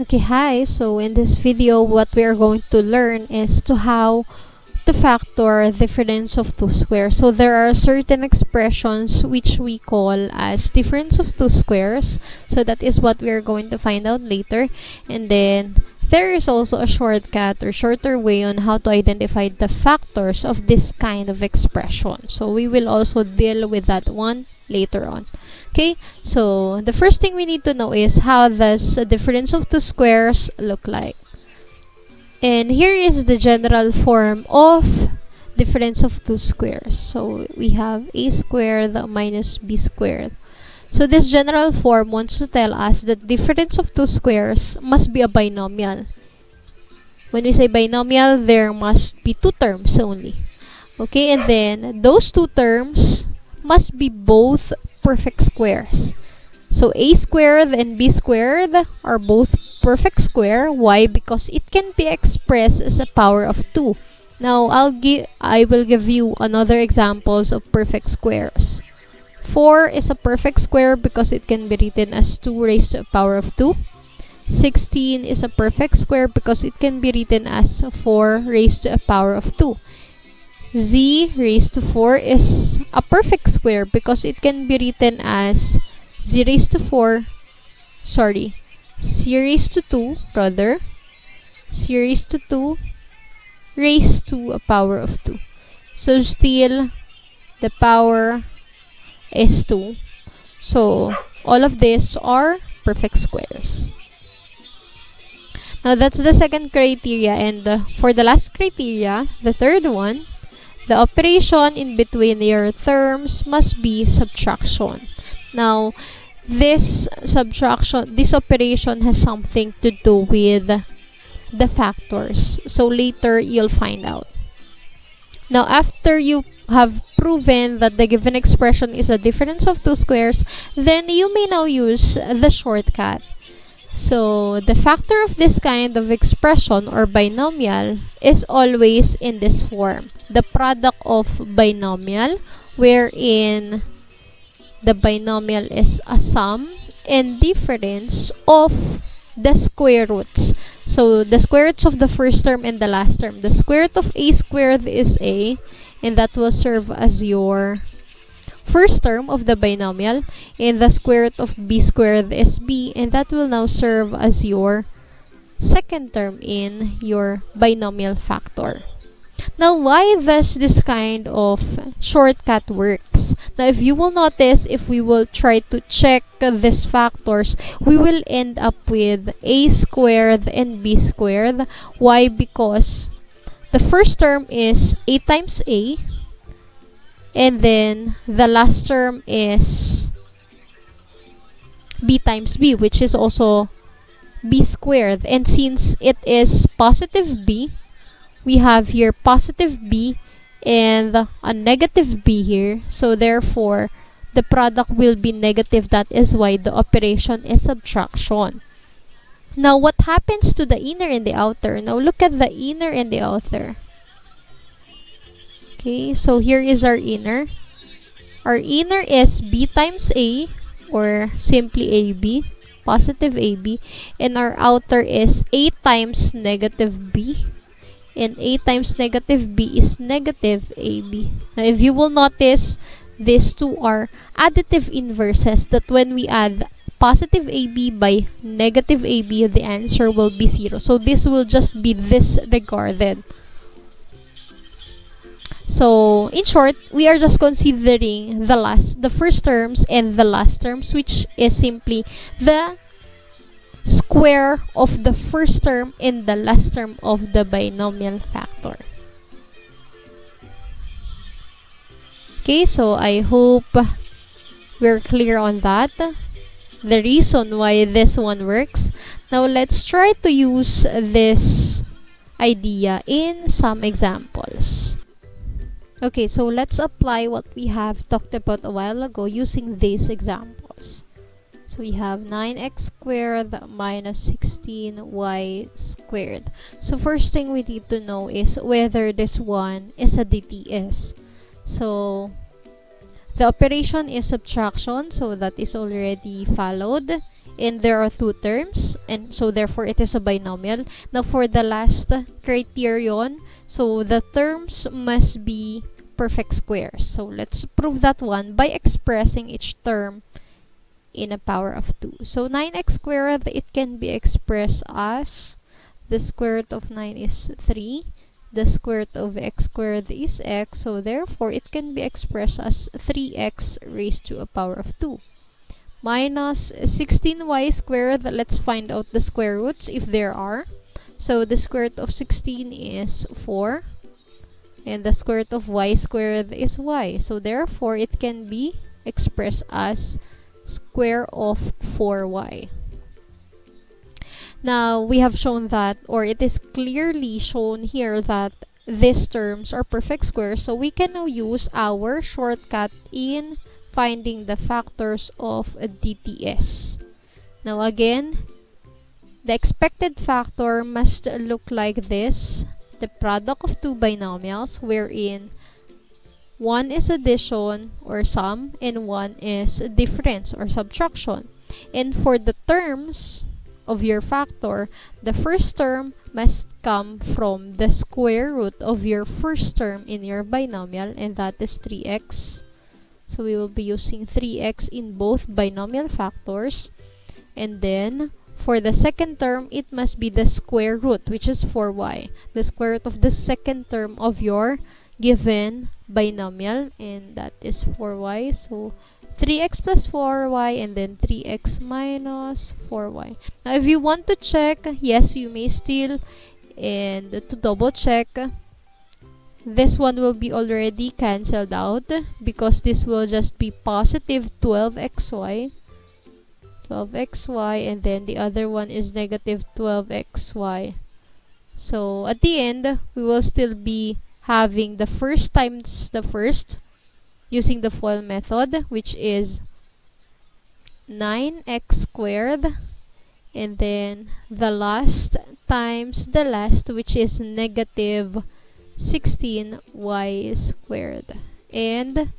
Okay, hi. So in this video, what we are going to learn is to how to factor difference of two squares. So there are certain expressions which we call as difference of two squares. So that is what we are going to find out later. And then there is also a shortcut or shorter way on how to identify the factors of this kind of expression. So we will also deal with that one later on. Okay, so the first thing we need to know is how does a difference of two squares look like. And here is the general form of difference of two squares. So we have a squared minus b squared. So this general form wants to tell us that difference of two squares must be a binomial. When we say binomial, there must be two terms only. Okay, and then those two terms must be both perfect squares. So a squared and b squared are both perfect square. Why? Because it can be expressed as a power of 2. Now, I'll give I will give you another examples of perfect squares. 4 is a perfect square because it can be written as 2 raised to a power of 2. 16 is a perfect square because it can be written as 4 raised to a power of 2 z raised to 4 is a perfect square because it can be written as z raised to 4, sorry, z raised to 2, rather, z raised to 2 raised to a power of 2. So, still, the power is 2. So, all of these are perfect squares. Now, that's the second criteria. And uh, for the last criteria, the third one, the operation in between your terms must be subtraction. Now, this subtraction, this operation has something to do with the factors. So later, you'll find out. Now, after you have proven that the given expression is a difference of two squares, then you may now use the shortcut. So, the factor of this kind of expression or binomial is always in this form. The product of binomial wherein the binomial is a sum and difference of the square roots. So, the square roots of the first term and the last term. The square root of a squared is a and that will serve as your first term of the binomial and the square root of b squared is b and that will now serve as your second term in your binomial factor. Now, why does this kind of shortcut works? Now, if you will notice, if we will try to check these factors, we will end up with a squared and b squared. Why? Because the first term is a times a and then the last term is b times b which is also b squared and since it is positive b we have here positive b and a negative b here so therefore the product will be negative that is why the operation is subtraction now what happens to the inner and the outer now look at the inner and the outer Okay, so here is our inner. Our inner is b times a or simply ab, positive ab. And our outer is a times negative b. And a times negative b is negative ab. Now, if you will notice, these two are additive inverses that when we add positive AB by negative AB, the answer will be 0. So this will just be disregarded. So, in short, we are just considering the last, the first terms and the last terms, which is simply the square of the first term and the last term of the binomial factor. Okay, so I hope we're clear on that. The reason why this one works. Now, let's try to use this idea in some examples. Okay, so let's apply what we have talked about a while ago using this examples. So we have 9x squared minus 16y squared. So first thing we need to know is whether this one is a DTS. So the operation is subtraction, so that is already followed. and there are two terms and so therefore it is a binomial now for the last criterion so the terms must be perfect squares so let's prove that one by expressing each term in a power of 2 so 9x squared it can be expressed as the square root of 9 is 3 the square root of x squared is x so therefore it can be expressed as 3x raised to a power of 2 minus 16y squared let's find out the square roots if there are. So the square root of 16 is 4 and the square root of y squared is y. So therefore it can be expressed as square of 4y now, we have shown that, or it is clearly shown here that these terms are perfect squares. So, we can now use our shortcut in finding the factors of DTS. Now, again, the expected factor must look like this. The product of two binomials wherein one is addition or sum and one is difference or subtraction. And for the terms, of your factor, the first term must come from the square root of your first term in your binomial and that is 3x. So we will be using 3x in both binomial factors. And then for the second term, it must be the square root which is 4y. The square root of the second term of your given binomial and that is 4y. So 3x plus 4y and then 3x minus 4y. Now, if you want to check, yes, you may still, and to double check, this one will be already cancelled out because this will just be positive 12xy 12xy and then the other one is negative 12xy so at the end we will still be having the first times the first using the FOIL method which is 9x squared and then the last times the last which is negative 16y squared. And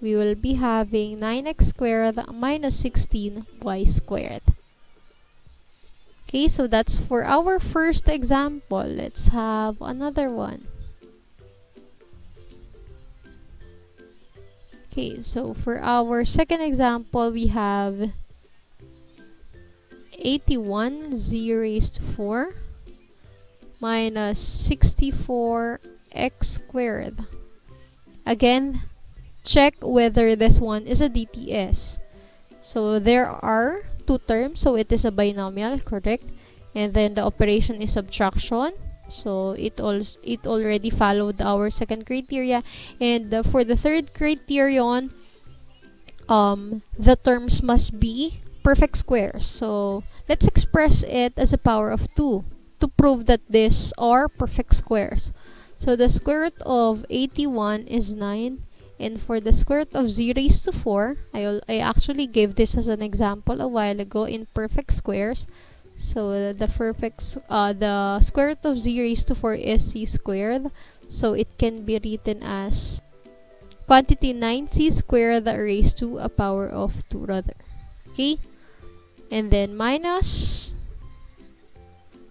we will be having 9x squared minus 16y squared. Okay so that's for our first example. Let's have another one Okay, so for our second example, we have 81 z raised to 4 minus 64 x squared. Again, check whether this one is a DTS. So there are two terms, so it is a binomial, correct? And then the operation is subtraction so it also it already followed our second criteria. And uh, for the third criterion um the terms must be perfect squares. So let's express it as a power of 2 to prove that these are perfect squares. So the square root of 81 is 9 and for the square root of z raised to 4 I, I actually gave this as an example a while ago in perfect squares so the perfect, uh, the square root of z raised to 4 is z squared. So it can be written as quantity 9z squared raised to a power of 2 rather. Okay? And then minus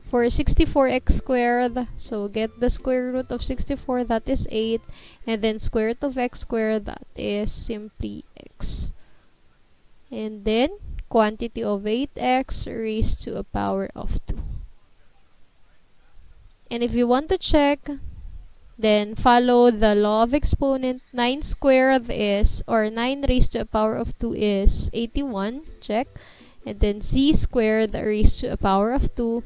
for 64x squared, so get the square root of 64, that is 8. And then square root of x squared, that is simply x. And then quantity of 8x raised to a power of 2. And if you want to check, then follow the law of exponent. 9 squared is, or 9 raised to a power of 2 is 81. Check. And then z squared raised to a power of 2,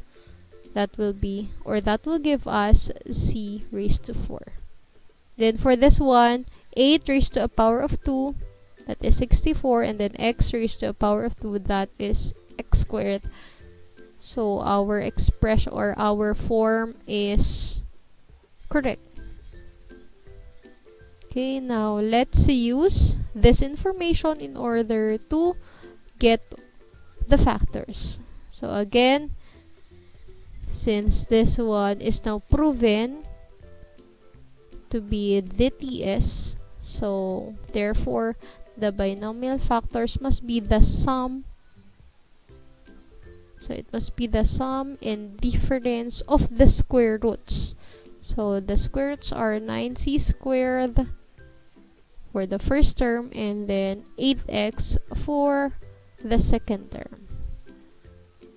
that will be, or that will give us z raised to 4. Then for this one, 8 raised to a power of 2 that is 64 and then x raised to a power of 2 that is x squared. So our expression or our form is correct. Okay now let's use this information in order to get the factors. So again since this one is now proven to be DTS so therefore the binomial factors must be the sum So it must be the sum and difference of the square roots. So the square roots are 9z squared for the first term and then 8x for the second term.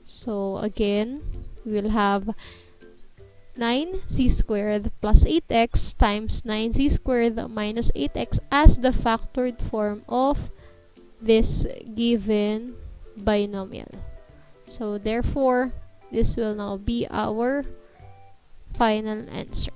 So again, we will have 9z squared plus 8x times 9z squared minus 8x as the factored form of this given binomial. So therefore, this will now be our final answer.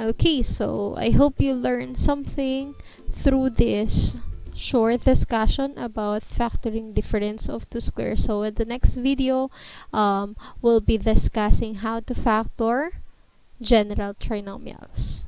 Okay, so I hope you learned something through this short discussion about factoring difference of two squares. So in the next video, um, we'll be discussing how to factor general trinomials.